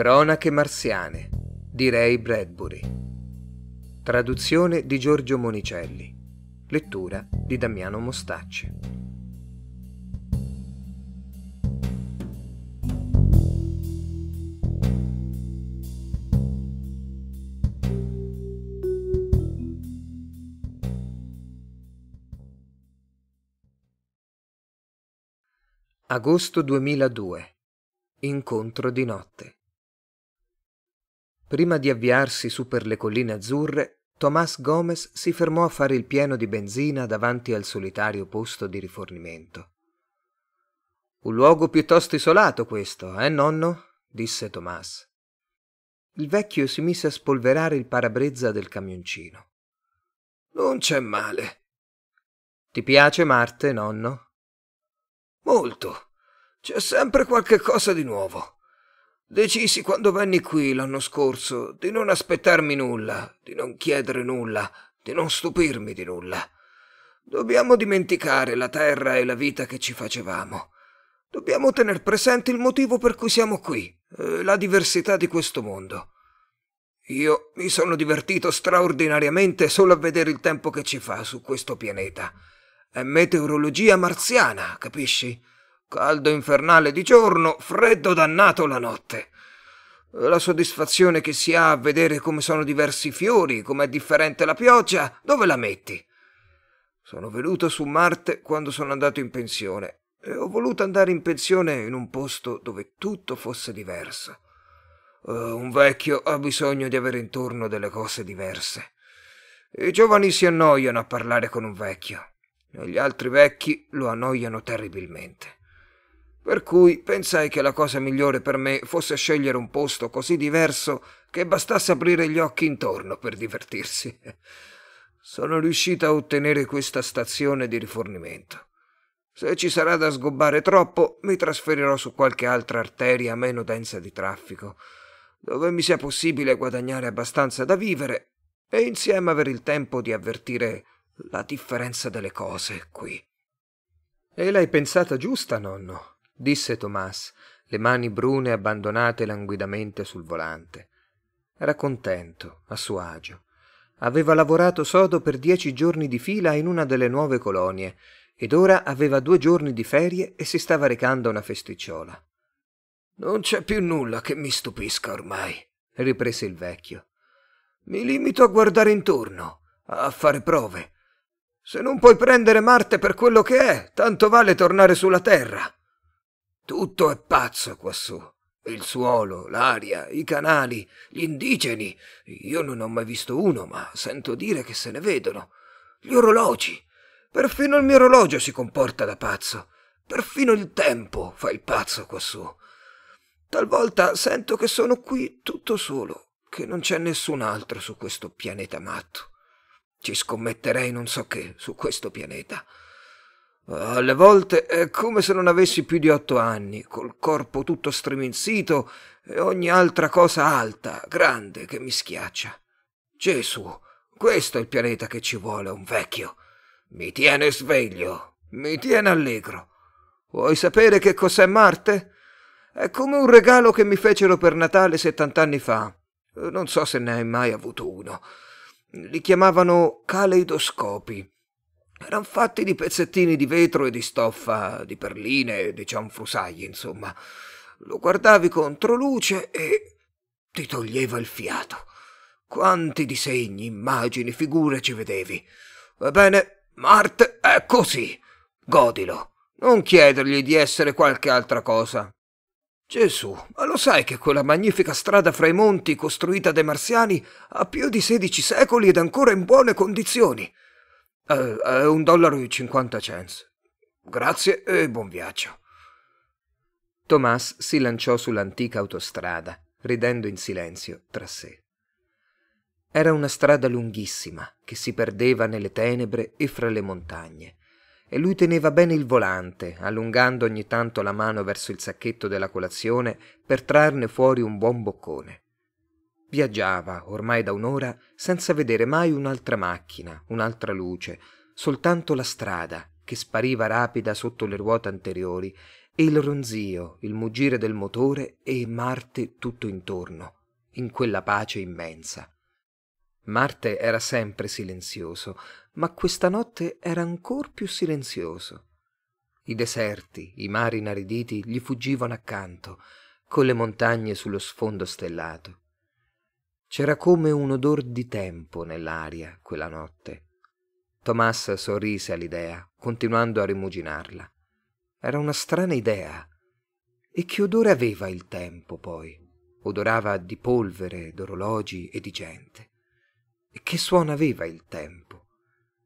Cronache marziane di Ray Bradbury. Traduzione di Giorgio Monicelli. Lettura di Damiano Mostacci. Agosto 2002. Incontro di notte. Prima di avviarsi su per le colline azzurre, Tomás Gomez si fermò a fare il pieno di benzina davanti al solitario posto di rifornimento. Un luogo piuttosto isolato questo, eh nonno? disse Tomás. Il vecchio si mise a spolverare il parabrezza del camioncino. Non c'è male. Ti piace Marte, nonno? Molto. C'è sempre qualche cosa di nuovo. Decisi quando venni qui l'anno scorso di non aspettarmi nulla, di non chiedere nulla, di non stupirmi di nulla. Dobbiamo dimenticare la terra e la vita che ci facevamo. Dobbiamo tener presente il motivo per cui siamo qui, eh, la diversità di questo mondo. Io mi sono divertito straordinariamente solo a vedere il tempo che ci fa su questo pianeta. È meteorologia marziana, capisci? Caldo infernale di giorno, freddo dannato la notte. La soddisfazione che si ha a vedere come sono diversi i fiori, com'è differente la pioggia, dove la metti? Sono venuto su Marte quando sono andato in pensione e ho voluto andare in pensione in un posto dove tutto fosse diverso. Uh, un vecchio ha bisogno di avere intorno delle cose diverse. I giovani si annoiano a parlare con un vecchio e gli altri vecchi lo annoiano terribilmente. Per cui pensai che la cosa migliore per me fosse scegliere un posto così diverso che bastasse aprire gli occhi intorno per divertirsi. Sono riuscita a ottenere questa stazione di rifornimento. Se ci sarà da sgobbare troppo, mi trasferirò su qualche altra arteria meno densa di traffico, dove mi sia possibile guadagnare abbastanza da vivere e insieme avere il tempo di avvertire la differenza delle cose qui. E l'hai pensata giusta, nonno? Disse Tomas, le mani brune abbandonate languidamente sul volante. Era contento, a suo agio. Aveva lavorato sodo per dieci giorni di fila in una delle nuove colonie ed ora aveva due giorni di ferie e si stava recando una festicciola. Non c'è più nulla che mi stupisca ormai, riprese il vecchio. Mi limito a guardare intorno, a fare prove. Se non puoi prendere Marte per quello che è, tanto vale tornare sulla Terra. Tutto è pazzo quassù. Il suolo, l'aria, i canali, gli indigeni. Io non ho mai visto uno, ma sento dire che se ne vedono. Gli orologi. Perfino il mio orologio si comporta da pazzo. Perfino il tempo fa il pazzo quassù. Talvolta sento che sono qui tutto solo, che non c'è nessun altro su questo pianeta matto. Ci scommetterei non so che su questo pianeta. Alle volte è come se non avessi più di otto anni, col corpo tutto striminzito e ogni altra cosa alta, grande, che mi schiaccia. Gesù, questo è il pianeta che ci vuole, un vecchio. Mi tiene sveglio, mi tiene allegro. Vuoi sapere che cos'è Marte? È come un regalo che mi fecero per Natale settant'anni fa. Non so se ne hai mai avuto uno. Li chiamavano caleidoscopi Eran fatti di pezzettini di vetro e di stoffa, di perline di cianfrusaglie, insomma. Lo guardavi contro luce e ti toglieva il fiato. Quanti disegni, immagini, figure ci vedevi. Va bene, Marte è così. Godilo. Non chiedergli di essere qualche altra cosa. Gesù, ma lo sai che quella magnifica strada fra i monti costruita dai marziani ha più di sedici secoli ed ancora in buone condizioni? Eh, è un dollaro e cinquanta cents. Grazie e buon viaggio. Tomás si lanciò sull'antica autostrada, ridendo in silenzio tra sé. Era una strada lunghissima che si perdeva nelle tenebre e fra le montagne, e lui teneva bene il volante, allungando ogni tanto la mano verso il sacchetto della colazione per trarne fuori un buon boccone. Viaggiava ormai da un'ora senza vedere mai un'altra macchina, un'altra luce, soltanto la strada che spariva rapida sotto le ruote anteriori e il ronzio, il muggire del motore e Marte tutto intorno, in quella pace immensa. Marte era sempre silenzioso, ma questa notte era ancor più silenzioso. I deserti, i mari inariditi gli fuggivano accanto, con le montagne sullo sfondo stellato. C'era come un odor di tempo nell'aria quella notte. Tomas sorrise all'idea, continuando a rimuginarla. Era una strana idea. E che odore aveva il tempo, poi? Odorava di polvere, d'orologi e di gente. E che suono aveva il tempo?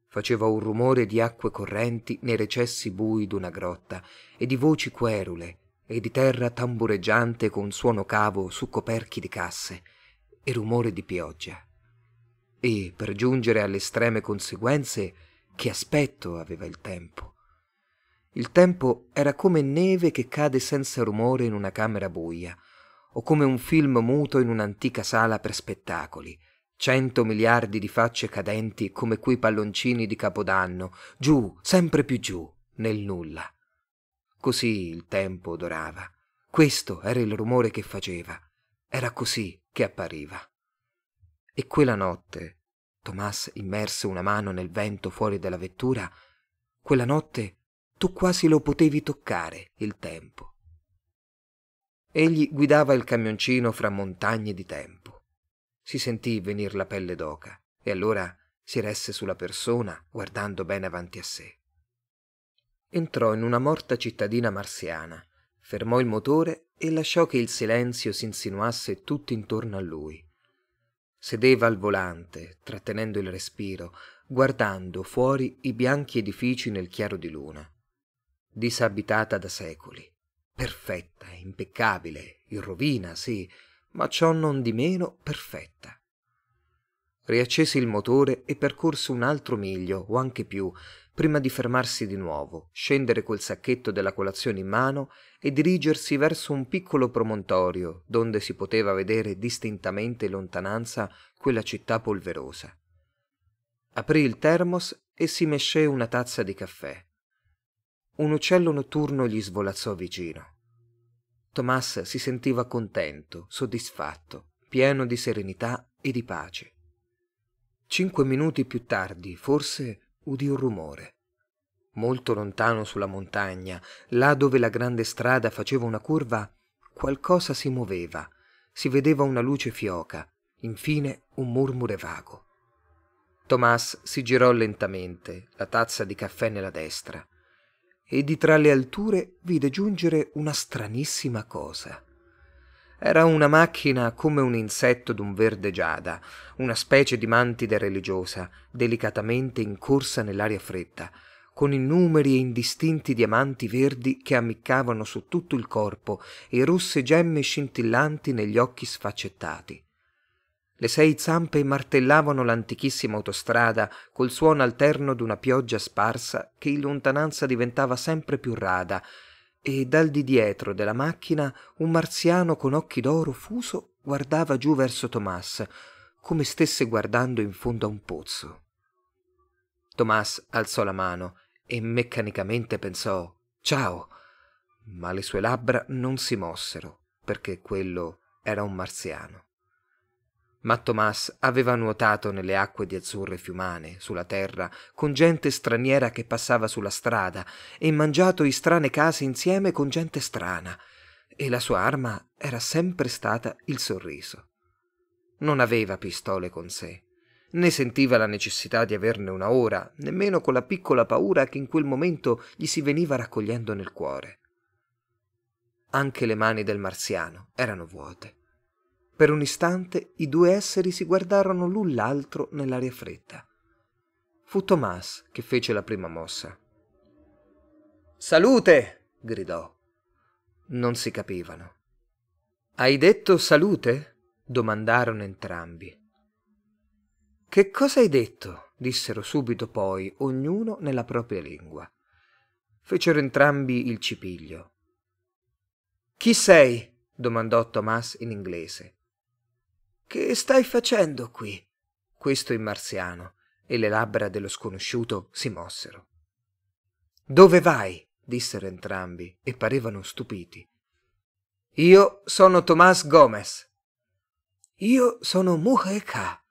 Faceva un rumore di acque correnti nei recessi bui d'una grotta e di voci querule e di terra tambureggiante con suono cavo su coperchi di casse e rumore di pioggia. E, per giungere alle estreme conseguenze, che aspetto aveva il tempo? Il tempo era come neve che cade senza rumore in una camera buia, o come un film muto in un'antica sala per spettacoli, Cento miliardi di facce cadenti come quei palloncini di Capodanno, giù, sempre più giù, nel nulla. Così il tempo odorava. Questo era il rumore che faceva. Era così che appariva. E quella notte, Tomas immerse una mano nel vento fuori dalla vettura, quella notte tu quasi lo potevi toccare, il tempo. Egli guidava il camioncino fra montagne di tempo si sentì venir la pelle d'oca e allora si resse sulla persona guardando bene avanti a sé. Entrò in una morta cittadina marziana, fermò il motore e lasciò che il silenzio si insinuasse tutto intorno a lui. Sedeva al volante, trattenendo il respiro, guardando fuori i bianchi edifici nel chiaro di luna. Disabitata da secoli, perfetta, impeccabile, in rovina, sì, ma ciò non di meno perfetta. Riaccese il motore e percorse un altro miglio o anche più prima di fermarsi di nuovo, scendere col sacchetto della colazione in mano e dirigersi verso un piccolo promontorio donde si poteva vedere distintamente in lontananza quella città polverosa. Aprì il termos e si mescé una tazza di caffè. Un uccello notturno gli svolazzò vicino. Tomas si sentiva contento, soddisfatto, pieno di serenità e di pace. Cinque minuti più tardi, forse, udì un rumore. Molto lontano sulla montagna, là dove la grande strada faceva una curva, qualcosa si muoveva, si vedeva una luce fioca, infine un murmure vago. Tomas si girò lentamente, la tazza di caffè nella destra e di tra le alture vide giungere una stranissima cosa. Era una macchina come un insetto d'un verde giada, una specie di mantide religiosa, delicatamente in corsa nell'aria fredda, con innumeri e indistinti diamanti verdi che ammiccavano su tutto il corpo e rosse gemme scintillanti negli occhi sfaccettati. Le sei zampe martellavano l'antichissima autostrada col suono alterno d'una pioggia sparsa che in lontananza diventava sempre più rada e dal di dietro della macchina un marziano con occhi d'oro fuso guardava giù verso Tomas come stesse guardando in fondo a un pozzo. Tomas alzò la mano e meccanicamente pensò ciao, ma le sue labbra non si mossero perché quello era un marziano ma Tomas aveva nuotato nelle acque di azzurre fiumane, sulla terra, con gente straniera che passava sulla strada, e mangiato in strane case insieme con gente strana, e la sua arma era sempre stata il sorriso. Non aveva pistole con sé, né sentiva la necessità di averne una ora, nemmeno con la piccola paura che in quel momento gli si veniva raccogliendo nel cuore. Anche le mani del marziano erano vuote per un istante i due esseri si guardarono l'un l'altro nell'aria fredda. Fu Tomas che fece la prima mossa. Salute! gridò. Non si capivano. Hai detto salute? domandarono entrambi. Che cosa hai detto? dissero subito poi, ognuno nella propria lingua. Fecero entrambi il cipiglio. Chi sei? domandò Tomas in inglese. Che stai facendo qui? Questo in marziano, e le labbra dello sconosciuto si mossero. Dove vai? dissero entrambi e parevano stupiti. Io sono Tomás Gomez. Io sono Mujeca.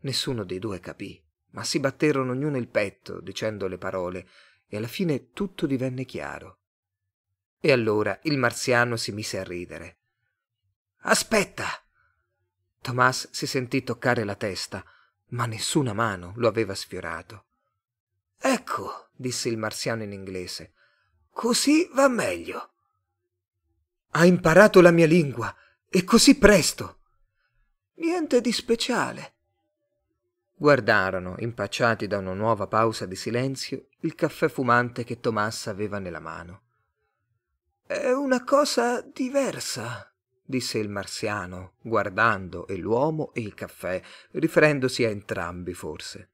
Nessuno dei due capì, ma si batterono ognuno il petto dicendo le parole e alla fine tutto divenne chiaro. E allora il marziano si mise a ridere. Aspetta! Tomás si sentì toccare la testa, ma nessuna mano lo aveva sfiorato. Ecco, disse il marziano in inglese, così va meglio. Ha imparato la mia lingua e così presto. Niente di speciale. Guardarono, impacciati da una nuova pausa di silenzio, il caffè fumante che Tomas aveva nella mano. È una cosa diversa, disse il marziano, guardando e l'uomo e il caffè, riferendosi a entrambi forse.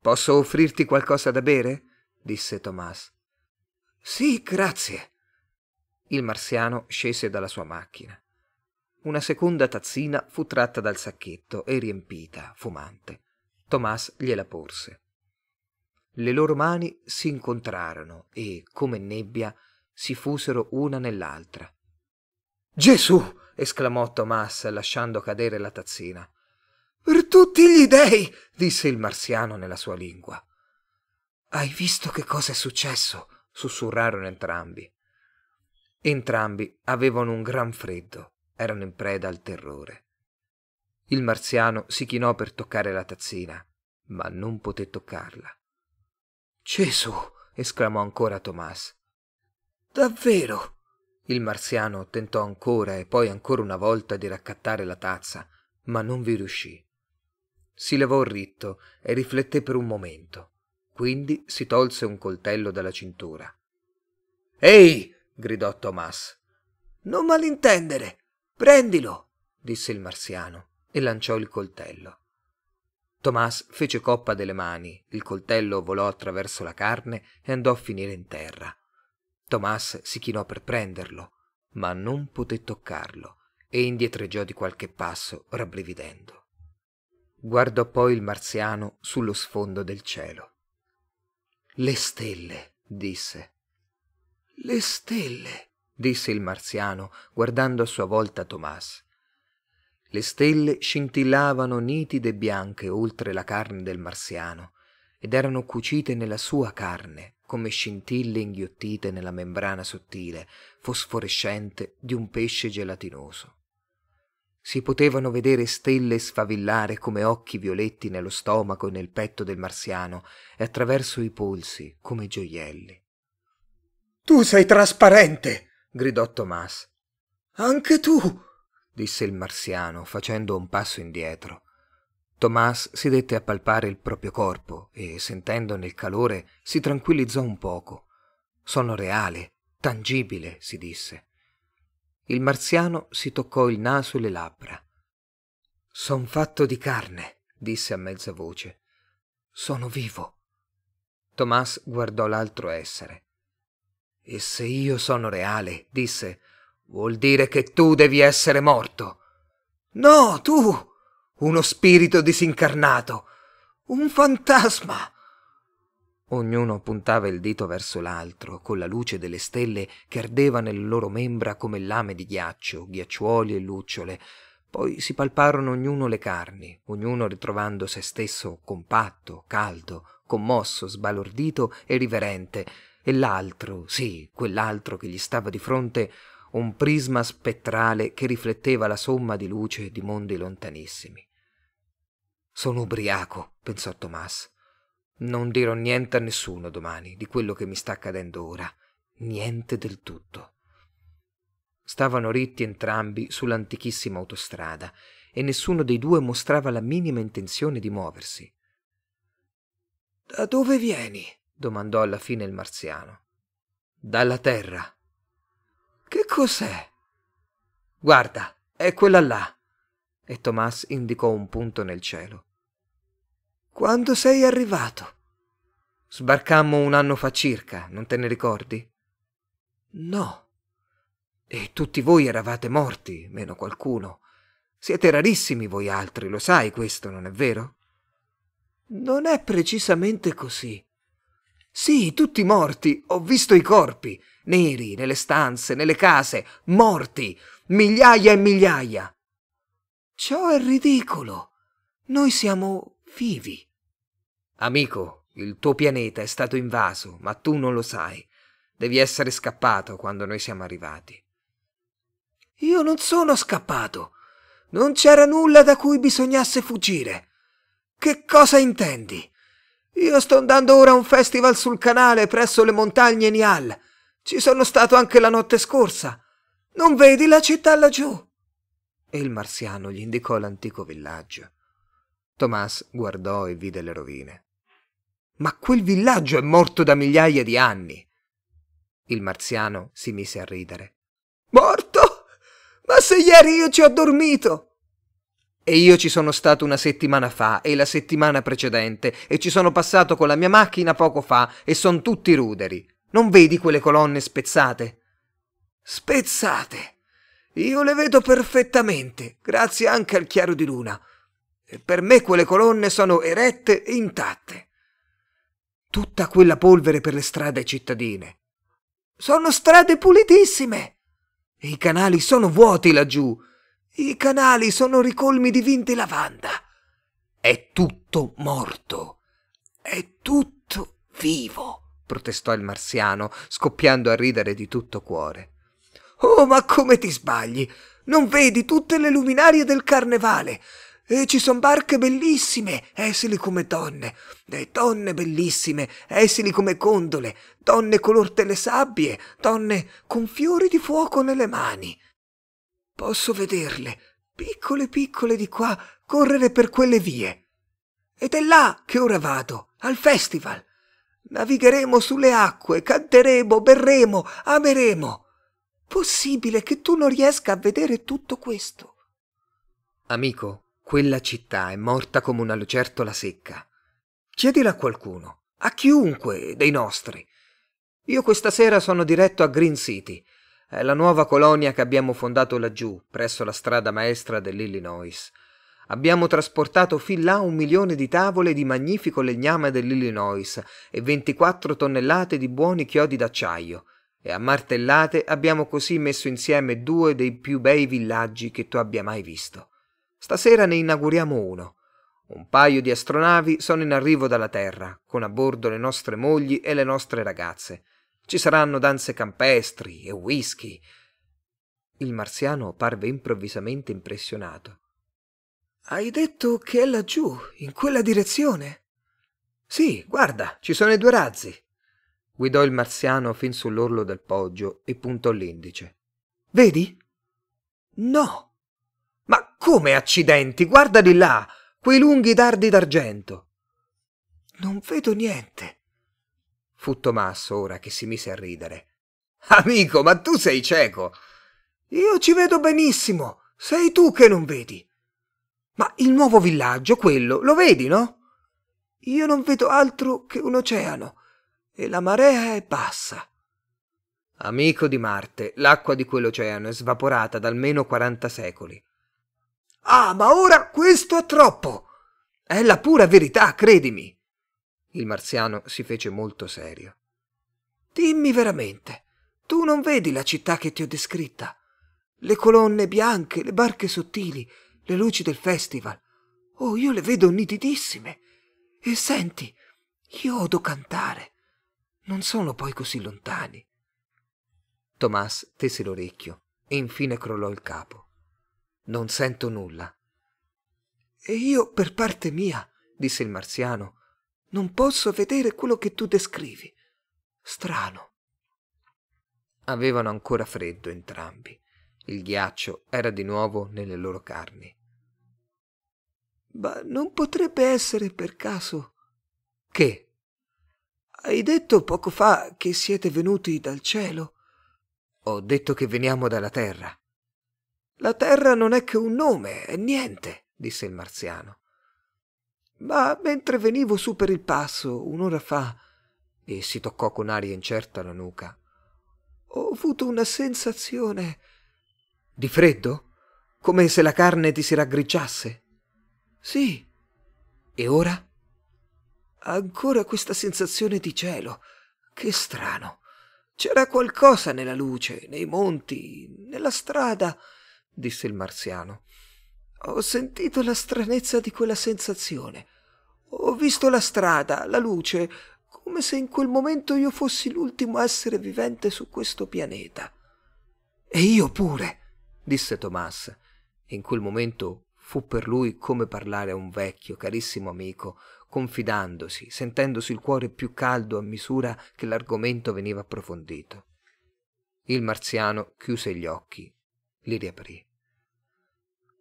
Posso offrirti qualcosa da bere? disse Tomas. Sì, grazie. Il marziano scese dalla sua macchina. Una seconda tazzina fu tratta dal sacchetto e riempita, fumante. Tomas gliela porse. Le loro mani si incontrarono e, come nebbia, si fusero una nell'altra. Gesù! esclamò Tomas, lasciando cadere la tazzina. Per tutti gli dei! disse il marziano nella sua lingua. Hai visto che cosa è successo? sussurrarono entrambi. Entrambi avevano un gran freddo, erano in preda al terrore. Il marziano si chinò per toccare la tazzina, ma non poté toccarla. Gesù! esclamò ancora Tomas. Davvero? Il marziano tentò ancora e poi ancora una volta di raccattare la tazza, ma non vi riuscì. Si levò ritto e rifletté per un momento. Quindi si tolse un coltello dalla cintura. Ehi! gridò Tomas. Non malintendere. Prendilo, disse il marziano e lanciò il coltello. Tomas fece coppa delle mani, il coltello volò attraverso la carne e andò a finire in terra. Tomas si chinò per prenderlo, ma non poté toccarlo e indietreggiò di qualche passo, rabbrividendo. Guardò poi il marziano sullo sfondo del cielo. Le stelle, disse. Le stelle, disse il marziano, guardando a sua volta Tomas. Le stelle scintillavano nitide e bianche oltre la carne del marziano ed erano cucite nella sua carne come scintille inghiottite nella membrana sottile, fosforescente di un pesce gelatinoso. Si potevano vedere stelle sfavillare come occhi violetti nello stomaco e nel petto del marziano e attraverso i polsi come gioielli. Tu sei trasparente! gridò Tomas. Anche tu! disse il marziano, facendo un passo indietro. Tomás si dette a palpare il proprio corpo e, sentendone il calore, si tranquillizzò un poco. Sono reale, tangibile, si disse. Il marziano si toccò il naso e le labbra. Son fatto di carne, disse a mezza voce. Sono vivo. Tomás guardò l'altro essere. E se io sono reale, disse, vuol dire che tu devi essere morto. No, tu, uno spirito disincarnato, un fantasma. Ognuno puntava il dito verso l'altro, con la luce delle stelle che ardeva nelle loro membra come lame di ghiaccio, ghiacciuoli e lucciole. Poi si palparono ognuno le carni, ognuno ritrovando se stesso compatto, caldo, commosso, sbalordito e riverente, e l'altro, sì, quell'altro che gli stava di fronte, un prisma spettrale che rifletteva la somma di luce di mondi lontanissimi. Sono ubriaco, pensò Tomas. Non dirò niente a nessuno domani di quello che mi sta accadendo ora. Niente del tutto. Stavano ritti entrambi sull'antichissima autostrada e nessuno dei due mostrava la minima intenzione di muoversi. Da dove vieni? domandò alla fine il marziano. Dalla terra. Che cos'è? Guarda, è quella là e Tomas indicò un punto nel cielo. Quando sei arrivato? Sbarcammo un anno fa circa, non te ne ricordi? No. E tutti voi eravate morti, meno qualcuno. Siete rarissimi voi altri, lo sai questo, non è vero? Non è precisamente così. Sì, tutti morti. Ho visto i corpi, neri, nelle stanze, nelle case, morti, migliaia e migliaia. Ciò è ridicolo. Noi siamo vivi. Amico, il tuo pianeta è stato invaso, ma tu non lo sai. Devi essere scappato quando noi siamo arrivati. Io non sono scappato. Non c'era nulla da cui bisognasse fuggire. Che cosa intendi? Io sto andando ora a un festival sul canale presso le montagne Nial. Ci sono stato anche la notte scorsa. Non vedi la città laggiù? E il marziano gli indicò l'antico villaggio. Tomas guardò e vide le rovine. Ma quel villaggio è morto da migliaia di anni. Il marziano si mise a ridere. Morto? Ma se ieri io ci ho dormito! E io ci sono stato una settimana fa e la settimana precedente e ci sono passato con la mia macchina poco fa e son tutti ruderi. Non vedi quelle colonne spezzate? Spezzate! Io le vedo perfettamente, grazie anche al chiaro di luna. E per me quelle colonne sono erette e intatte. Tutta quella polvere per le strade cittadine. Sono strade pulitissime. I canali sono vuoti laggiù. I canali sono ricolmi di vinti lavanda. È tutto morto. È tutto vivo, protestò il marziano, scoppiando a ridere di tutto cuore. Oh, ma come ti sbagli? Non vedi tutte le luminarie del carnevale? E ci son barche bellissime, esili come donne, e donne bellissime, esili come condole, donne color le sabbie, donne con fiori di fuoco nelle mani. Posso vederle, piccole piccole di qua, correre per quelle vie. Ed è là che ora vado, al festival. Navigheremo sulle acque, canteremo, berremo, ameremo. Possibile che tu non riesca a vedere tutto questo? Amico, quella città è morta come una lucertola secca. Chiedila a qualcuno, a chiunque dei nostri. Io questa sera sono diretto a Green City. È la nuova colonia che abbiamo fondato laggiù, presso la strada maestra dell'Illinois. Abbiamo trasportato fin là un milione di tavole di magnifico legname dell'Illinois e 24 tonnellate di buoni chiodi d'acciaio. E a martellate abbiamo così messo insieme due dei più bei villaggi che tu abbia mai visto. Stasera ne inauguriamo uno. Un paio di astronavi sono in arrivo dalla Terra, con a bordo le nostre mogli e le nostre ragazze. Ci saranno danze campestri e whisky. Il marziano parve improvvisamente impressionato. Hai detto che è laggiù, in quella direzione? Sì, guarda, ci sono i due razzi. Guidò il marziano fin sull'orlo del poggio e puntò l'indice. Vedi? No, come accidenti? Guarda di là, quei lunghi dardi d'argento. Non vedo niente. Fu Tommaso ora che si mise a ridere. Amico, ma tu sei cieco. Io ci vedo benissimo. Sei tu che non vedi. Ma il nuovo villaggio, quello, lo vedi, no? Io non vedo altro che un oceano e la marea è bassa. Amico di Marte, l'acqua di quell'oceano è svaporata da almeno quaranta secoli. Ah, ma ora questo è troppo. È la pura verità, credimi. Il marziano si fece molto serio. Dimmi veramente, tu non vedi la città che ti ho descritta? Le colonne bianche, le barche sottili, le luci del festival. Oh, io le vedo nitidissime. E senti, io odo cantare. Non sono poi così lontani. Tomas tese l'orecchio e infine crollò il capo. Non sento nulla. E io, per parte mia, disse il marziano, non posso vedere quello che tu descrivi. Strano. Avevano ancora freddo entrambi. Il ghiaccio era di nuovo nelle loro carni. Ma non potrebbe essere per caso. Che? Hai detto poco fa che siete venuti dal cielo? Ho detto che veniamo dalla terra. La terra non è che un nome, è niente, disse il marziano. Ma mentre venivo su per il passo un'ora fa, e si toccò con aria incerta la nuca, ho avuto una sensazione di freddo, come se la carne ti si raggrigiasse. Sì. E ora? ancora questa sensazione di cielo. Che strano. C'era qualcosa nella luce, nei monti, nella strada, disse il marziano. Ho sentito la stranezza di quella sensazione. Ho visto la strada, la luce, come se in quel momento io fossi l'ultimo essere vivente su questo pianeta. E io pure, disse Tomas. In quel momento fu per lui come parlare a un vecchio, carissimo amico, confidandosi, sentendosi il cuore più caldo a misura che l'argomento veniva approfondito. Il marziano chiuse gli occhi, li riaprì.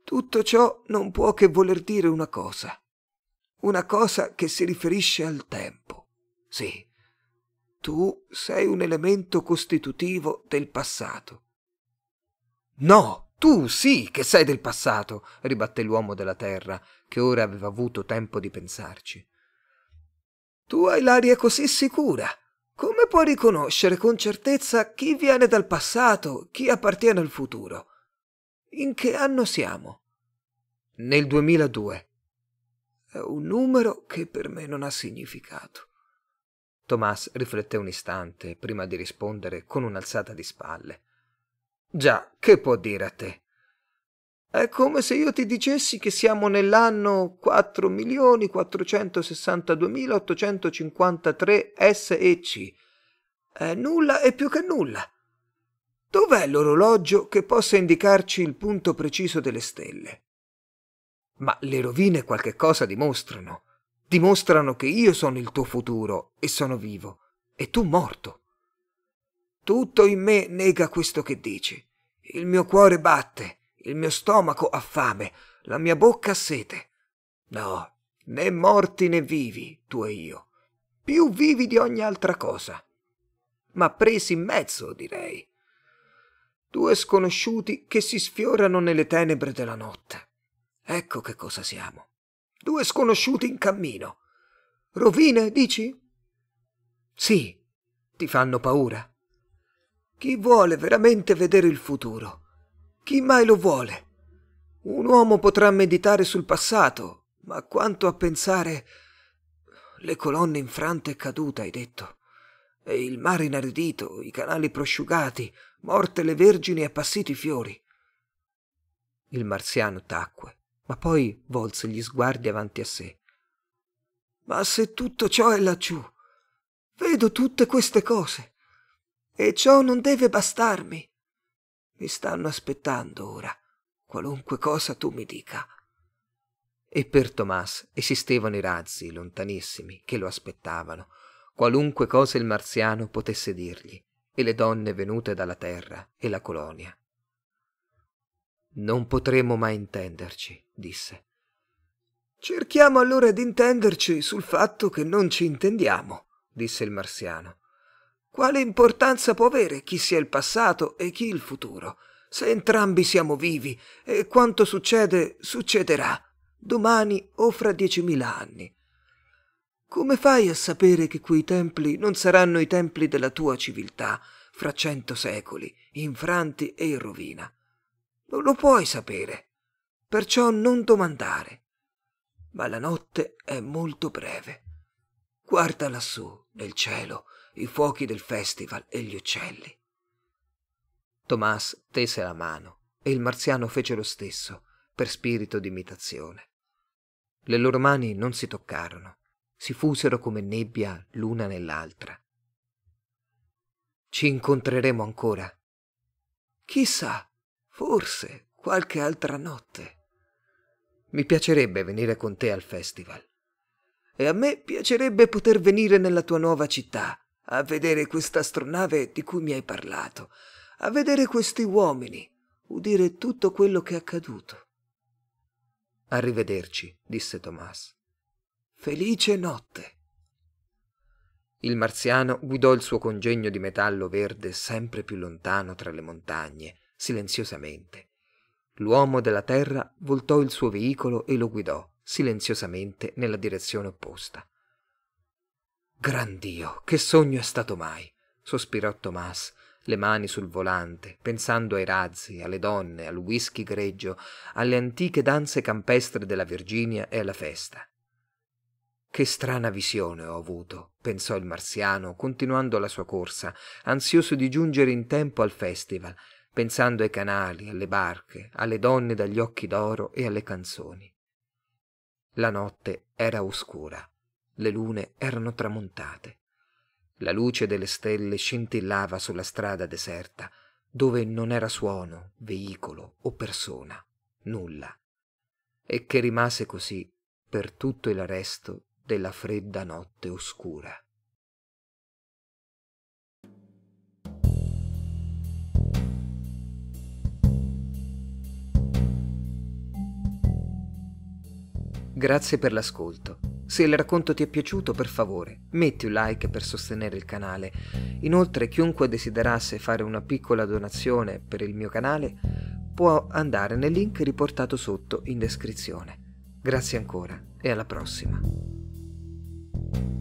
Tutto ciò non può che voler dire una cosa. Una cosa che si riferisce al tempo. Sì, tu sei un elemento costitutivo del passato. No, tu sì che sei del passato, ribatté l'uomo della terra, che ora aveva avuto tempo di pensarci. Tu hai l'aria così sicura. Come puoi riconoscere con certezza chi viene dal passato, chi appartiene al futuro? In che anno siamo? Nel 2002. È un numero che per me non ha significato. Tomas rifletté un istante prima di rispondere con un'alzata di spalle. Già, che può dire a te? È come se io ti dicessi che siamo nell'anno 4.462.853 S e C. È nulla e più che nulla. Dov'è l'orologio che possa indicarci il punto preciso delle stelle? Ma le rovine qualche cosa dimostrano. Dimostrano che io sono il tuo futuro e sono vivo, e tu morto. Tutto in me nega questo che dici. Il mio cuore batte, il mio stomaco ha fame, la mia bocca ha sete. No, né morti né vivi, tu e io. Più vivi di ogni altra cosa. Ma presi in mezzo, direi. Due sconosciuti che si sfiorano nelle tenebre della notte. Ecco che cosa siamo. Due sconosciuti in cammino. Rovine, dici? Sì. Ti fanno paura? Chi vuole veramente vedere il futuro? Chi mai lo vuole? Un uomo potrà meditare sul passato, ma quanto a pensare... Le colonne infrante e cadute, hai detto. E il mare inaridito, i canali prosciugati, morte le vergini e appassiti i fiori. Il marziano tacque ma poi volse gli sguardi avanti a sé. Ma se tutto ciò è laggiù, vedo tutte queste cose, e ciò non deve bastarmi. Mi stanno aspettando ora, qualunque cosa tu mi dica. E per Tomas esistevano i razzi lontanissimi che lo aspettavano, qualunque cosa il marziano potesse dirgli, e le donne venute dalla terra e la colonia. Non potremo mai intenderci, disse. Cerchiamo allora di intenderci sul fatto che non ci intendiamo, disse il marziano. Quale importanza può avere chi sia il passato e chi il futuro, se entrambi siamo vivi e quanto succede succederà, domani o fra diecimila anni? Come fai a sapere che quei templi non saranno i templi della tua civiltà fra cento secoli, infranti e in rovina? Non lo puoi sapere, perciò non domandare. Ma la notte è molto breve. Guarda lassù, nel cielo, i fuochi del festival e gli uccelli. Tomas tese la mano e il marziano fece lo stesso, per spirito d'imitazione. Le loro mani non si toccarono, si fusero come nebbia l'una nell'altra. Ci incontreremo ancora. Chissà, Forse qualche altra notte. Mi piacerebbe venire con te al festival. E a me piacerebbe poter venire nella tua nuova città, a vedere questa astronave di cui mi hai parlato, a vedere questi uomini, udire tutto quello che è accaduto. Arrivederci, disse Tomas. Felice notte. Il marziano guidò il suo congegno di metallo verde sempre più lontano tra le montagne, silenziosamente. L'uomo della terra voltò il suo veicolo e lo guidò silenziosamente nella direzione opposta. Gran Dio, che sogno è stato mai! sospirò Tomas, le mani sul volante, pensando ai razzi, alle donne, al whisky greggio, alle antiche danze campestre della Virginia e alla festa. Che strana visione ho avuto, pensò il marziano, continuando la sua corsa, ansioso di giungere in tempo al festival, pensando ai canali, alle barche, alle donne dagli occhi d'oro e alle canzoni. La notte era oscura, le lune erano tramontate. La luce delle stelle scintillava sulla strada deserta, dove non era suono, veicolo o persona, nulla, e che rimase così per tutto il resto della fredda notte oscura. Grazie per l'ascolto. Se il racconto ti è piaciuto, per favore, metti un like per sostenere il canale. Inoltre, chiunque desiderasse fare una piccola donazione per il mio canale può andare nel link riportato sotto in descrizione. Grazie ancora e alla prossima. Thank you.